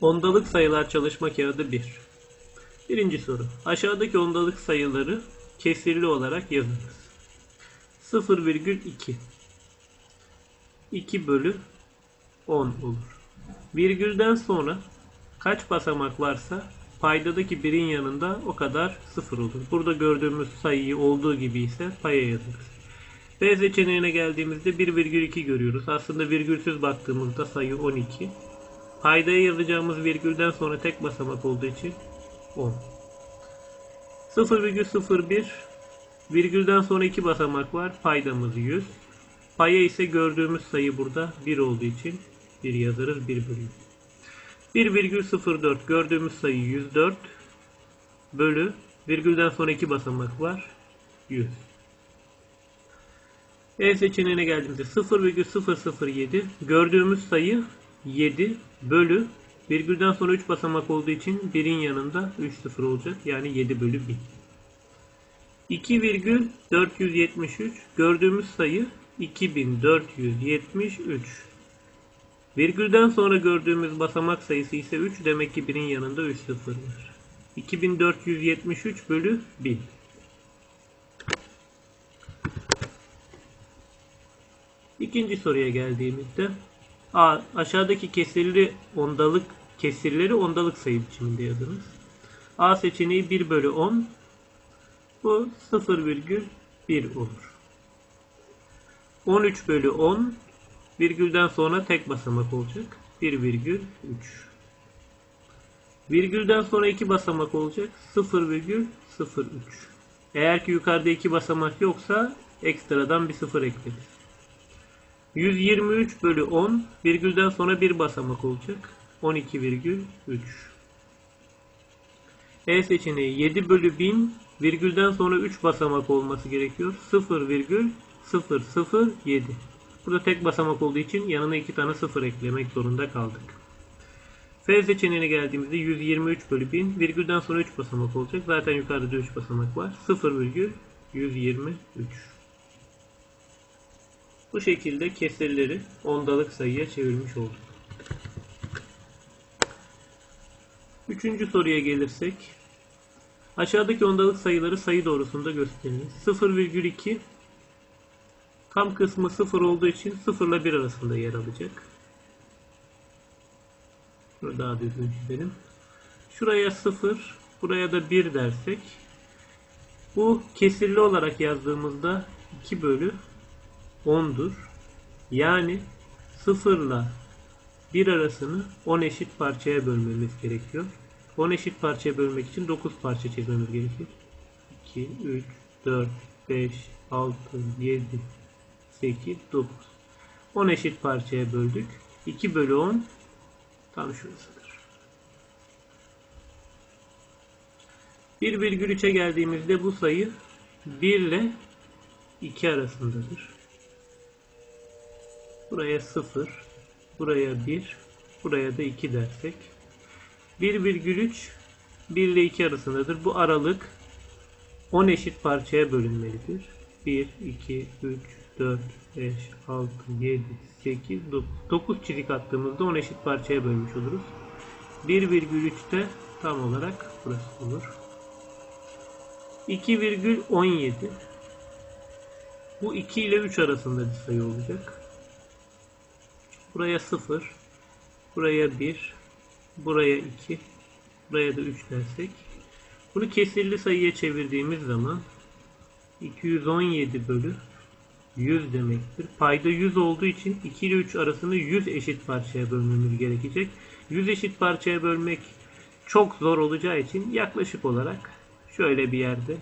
Ondalık sayılar çalışma kağıdı 1. Birinci soru. Aşağıdaki ondalık sayıları kesirli olarak yazınız. 0,2 2 bölü 10 olur. Virgülden sonra kaç basamak varsa paydadaki birin yanında o kadar sıfır olur. Burada gördüğümüz sayıyı olduğu gibi ise paya yazarız. B seçeneğine geldiğimizde 1,2 görüyoruz. Aslında virgülsüz baktığımızda sayı 12. Paydaya yazacağımız virgülden sonra tek basamak olduğu için 10. 0,01 virgülden sonra iki basamak var. Paydamız 100. Paya ise gördüğümüz sayı burada 1 olduğu için 1 yazarız 1 bölü 1,04 gördüğümüz sayı 104 bölü virgülden sonra iki basamak var 100. E seçeneğine geldiğimizde 0,007 gördüğümüz sayı 7 bölü virgülden sonra 3 basamak olduğu için birin yanında 3 sıfır olacak. Yani 7 bölü 1000. 2,473 gördüğümüz sayı 2473. Virgülden sonra gördüğümüz basamak sayısı ise 3. Demek ki birin yanında 3 sıfır var. 2473 bölü 1000. İkinci soruya geldiğimizde A. Aşağıdaki kesirli ondalık kesirleri ondalık sayı biçiminde yazınız. A seçeneği 1 bölü 10. Bu 0,1 olur. 13 bölü 10 virgülden sonra tek basamak olacak. 1,3 Virgülden sonra iki basamak olacak. 0,03 Eğer ki yukarıda iki basamak yoksa ekstradan bir sıfır ekleriz. 123 bölü 10 virgülden sonra bir basamak olacak. 12,3 E seçeneği 7 bölü 1000 virgülden sonra 3 basamak olması gerekiyor. 0,007 Burada tek basamak olduğu için yanına 2 tane 0 eklemek zorunda kaldık. F seçeneğine geldiğimizde 123 bölü 1000 virgülden sonra 3 basamak olacak. Zaten yukarıda 3 basamak var. 0,123 bu şekilde kesirleri ondalık sayıya çevirmiş olduk. Üçüncü soruya gelirsek aşağıdaki ondalık sayıları sayı doğrusunda gösteriniz. 0,2 tam kısmı 0 olduğu için 0 ile 1 arasında yer alacak. Şunu daha düzgün çizelim. Şuraya 0, buraya da 1 dersek bu kesirli olarak yazdığımızda 2 bölü 10'dur. Yani 0 ile 1 arasını 10 eşit parçaya bölmemiz gerekiyor. 10 eşit parçaya bölmek için 9 parça çizmemiz gerekir. 2, 3, 4, 5, 6, 7, 8, 9. 10 eşit parçaya böldük. 2 bölü 10 tam şurasıdır. 1,3'e geldiğimizde bu sayı 1 ile 2 arasındadır. Buraya 0, buraya 1, buraya da 2 dersek 1,3 1 ile 2 arasındadır. Bu aralık 10 eşit parçaya bölünmelidir. 1, 2, 3, 4, 5, 6, 7, 8, 9. 9 çizik attığımızda 10 eşit parçaya bölmüş oluruz. 1,3'te tam olarak burası olur. 2,17 Bu 2 ile 3 arasında bir sayı olacak. Buraya 0, buraya 1, buraya 2, buraya da 3 dersek. Bunu kesirli sayıya çevirdiğimiz zaman 217 bölü 100 demektir. Payda 100 olduğu için 2 ile 3 arasını 100 eşit parçaya bölmemiz gerekecek. 100 eşit parçaya bölmek çok zor olacağı için yaklaşık olarak şöyle bir yerde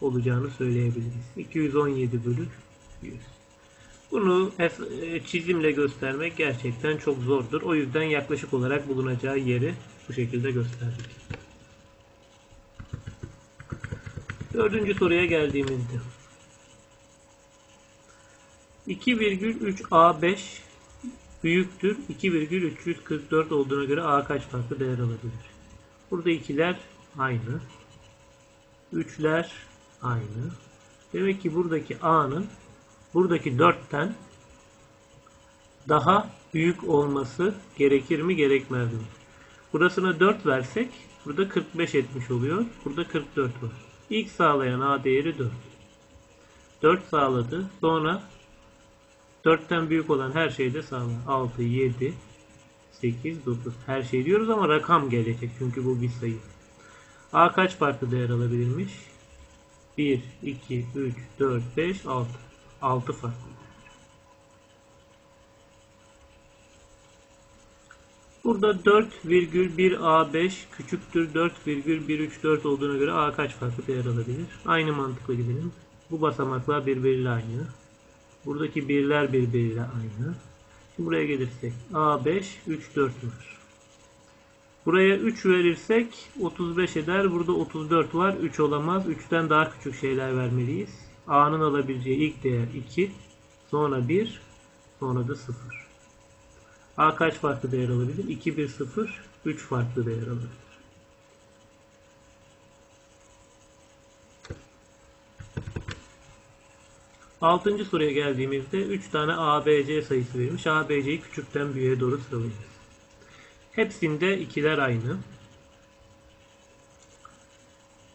olacağını söyleyebiliriz. 217 bölü 100. Bunu e, çizimle göstermek gerçekten çok zordur. O yüzden yaklaşık olarak bulunacağı yeri bu şekilde gösterdik. Dördüncü soruya geldiğimizde 2,3A5 büyüktür 2,344 olduğuna göre A kaç farklı değer alabilir? Burada ikiler aynı. Üçler aynı. Demek ki buradaki A'nın buradaki 4'ten daha büyük olması gerekir mi gerekmez mi? Burasına 4 versek burada 45 etmiş oluyor. Burada 44 var. İlk sağlayan A değeri 4. 4 sağladı. Sonra 4'ten büyük olan her şeyi de sağlar. 6, 7, 8, 9. Her şey diyoruz ama rakam gelecek. Çünkü bu bir sayı. A kaç farklı değer alabilirmiş? 1, 2, 3, 4, 5, 6. 6 farklı. Burada 4,1A5 küçüktür 4,134 olduğuna göre A kaç farklı değer alabilir? Aynı mantıkla gidelim. Bu basamaklar birbiriyle aynı. Buradaki birler birbiriyle aynı. Şimdi buraya gelirsek A5, 3, 4 var. Buraya 3 verirsek 35 eder. Burada 34 var. 3 olamaz. 3'ten daha küçük şeyler vermeliyiz. A'nın alabileceği ilk değer 2. Sonra 1. Sonra da 0. A kaç farklı değer alabilir? 2, 1, 0. 3 farklı değer alabilir. Altıncı soruya geldiğimizde 3 tane ABC sayısı verilmiş. ABC'yi küçükten büyüğe doğru sıralayacağız. Hepsinde ikiler aynı.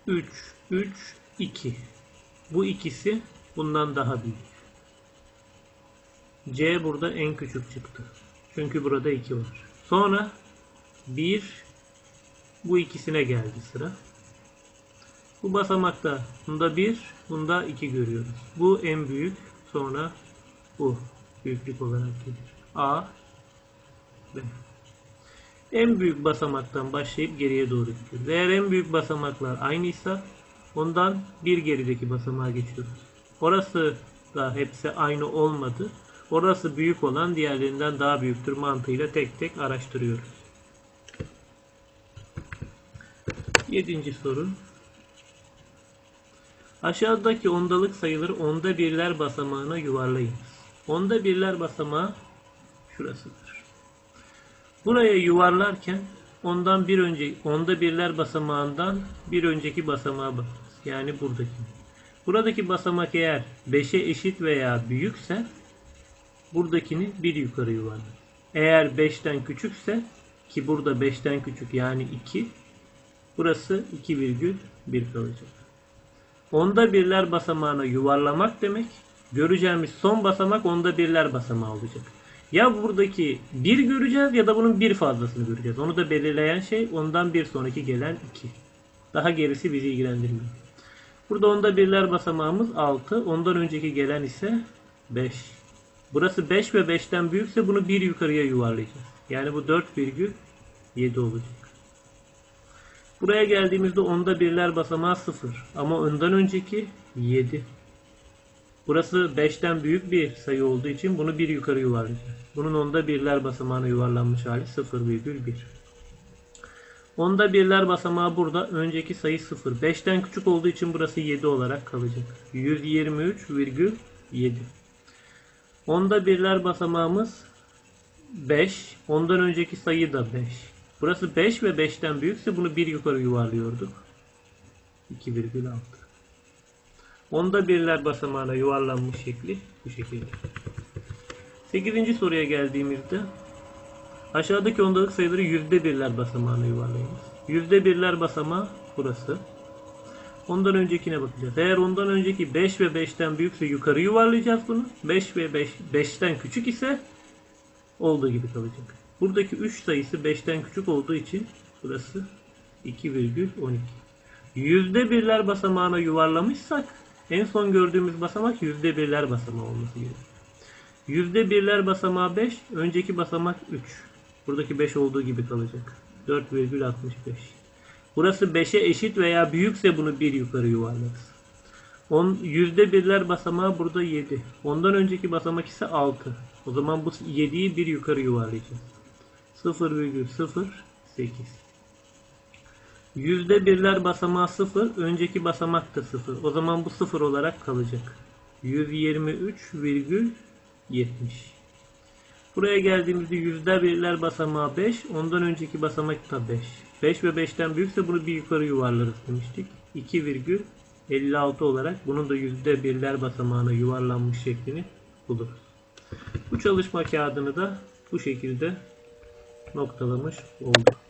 3, 3, 2. Bu ikisi bundan daha büyük. C burada en küçük çıktı. Çünkü burada 2 var. Sonra 1 bu ikisine geldi sıra. Bu basamakta bunda 1, bunda 2 görüyoruz. Bu en büyük, sonra bu büyüklük olarak gelir. A, B. En büyük basamaktan başlayıp geriye doğru gidiyoruz. Eğer en büyük basamaklar aynıysa ondan bir gerideki basamağa geçiyoruz. Orası da hepsi aynı olmadı. Orası büyük olan diğerlerinden daha büyüktür mantığıyla tek tek araştırıyoruz. Yedinci soru. Aşağıdaki ondalık sayıları onda birler basamağına yuvarlayınız. Onda birler basamağı şurasıdır. Buraya yuvarlarken ondan bir önce onda birler basamağından bir önceki basamağa bakacağız. Yani buradaki. Buradaki basamak eğer 5'e eşit veya büyükse buradakini bir yukarı yuvarlar. Eğer 5'ten küçükse ki burada 5'ten küçük yani 2 burası 2,1 kalacak. Onda birler basamağına yuvarlamak demek göreceğimiz son basamak onda birler basamağı olacak. Ya buradaki bir göreceğiz ya da bunun bir fazlasını göreceğiz. Onu da belirleyen şey ondan bir sonraki gelen 2. Daha gerisi bizi ilgilendirmiyor. Burada onda birler basamağımız 6. Ondan önceki gelen ise 5. Burası 5 ve 5'ten büyükse bunu bir yukarıya yuvarlayacağız. Yani bu 4,7 olacak. Buraya geldiğimizde onda birler basamağı 0. Ama ondan önceki 7. Burası 5'ten büyük bir sayı olduğu için bunu bir yukarı yuvarlayacağız. Bunun onda birler basamağına yuvarlanmış hali 0,1. Onda birler basamağı burada önceki sayı 0. 5'ten küçük olduğu için burası 7 olarak kalacak. 123,7. Onda birler basamağımız 5. Ondan önceki sayı da 5. Burası 5 ve 5'ten büyükse bunu bir yukarı yuvarlıyorduk. 2,6. Onda birler basamağına yuvarlanmış şekli bu şekilde. 8. soruya geldiğimizde aşağıdaki ondalık sayıları yüzde birler basamağına yuvarlayınız. Yüzde birler basamağı burası. Ondan öncekine bakacağız. Eğer ondan önceki 5 ve 5'ten büyükse yukarı yuvarlayacağız bunu. 5 ve 5 5'ten küçük ise olduğu gibi kalacak. Buradaki 3 sayısı 5'ten küçük olduğu için burası 2,12. Yüzde birler basamağına yuvarlamışsak en son gördüğümüz basamak yüzde birler basamağı olması gerekiyor. Yüzde birler basamağı 5, önceki basamak 3. Buradaki 5 olduğu gibi kalacak. 4,65. Burası 5'e eşit veya büyükse bunu bir yukarı yuvarlarız. On, yüzde birler basamağı burada 7. Ondan önceki basamak ise 6. O zaman bu 7'yi bir yukarı yuvarlayacağız. 0,08. Yüzde birler basamağı 0. Önceki basamak da 0. O zaman bu 0 olarak kalacak. 123,70. Buraya geldiğimizde yüzde birler basamağı 5. Ondan önceki basamak da 5. 5 ve 5'ten büyükse bunu bir yukarı yuvarlarız demiştik. 2,56 olarak bunun da yüzde birler basamağına yuvarlanmış şeklini buluruz. Bu çalışma kağıdını da bu şekilde noktalamış olduk.